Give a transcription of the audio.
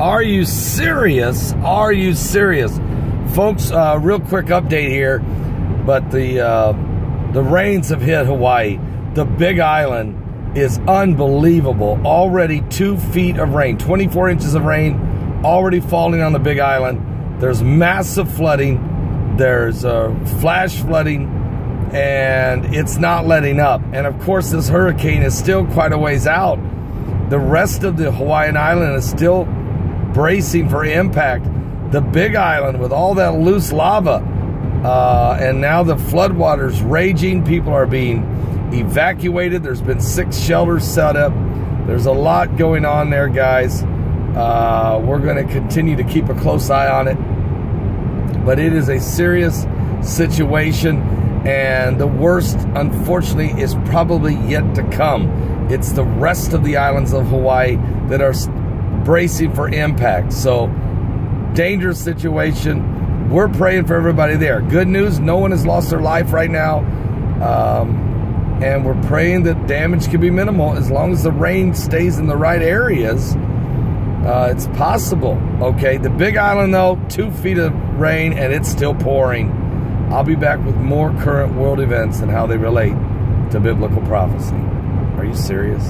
Are you serious? Are you serious? Folks, uh, real quick update here, but the uh, the rains have hit Hawaii. The Big Island is unbelievable. Already two feet of rain, 24 inches of rain already falling on the Big Island. There's massive flooding. There's uh, flash flooding and it's not letting up. And of course, this hurricane is still quite a ways out. The rest of the Hawaiian island is still bracing for impact. The big island with all that loose lava, uh, and now the floodwaters raging. People are being evacuated. There's been six shelters set up. There's a lot going on there, guys. Uh, we're going to continue to keep a close eye on it. But it is a serious situation, and the worst, unfortunately, is probably yet to come. It's the rest of the islands of Hawaii that are bracing for impact. So, dangerous situation. We're praying for everybody there. Good news no one has lost their life right now. Um, and we're praying that damage can be minimal as long as the rain stays in the right areas. Uh, it's possible. Okay, the Big Island though, two feet of rain and it's still pouring. I'll be back with more current world events and how they relate to biblical prophecy. Are you serious?